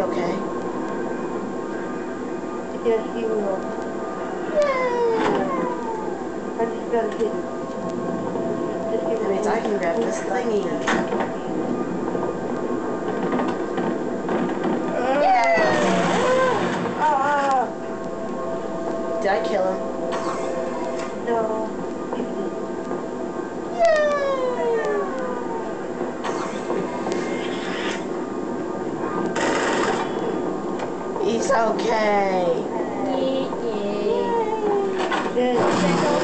okay? Yes, he will. I just gotta hit him. Just give That means I can grab this thingy. Ah! Did I kill him? No. He's okay. Yes.